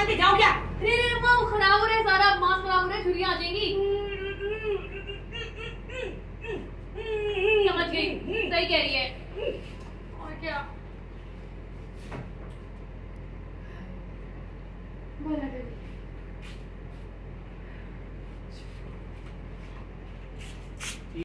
पहन के जाओ क्या? अरे माँ खराब हो रहे है सारा। मांस खराब हो रहे है छुरी आ जाएगी। समझ गई? सही कह रही है। और क्या? बोला दे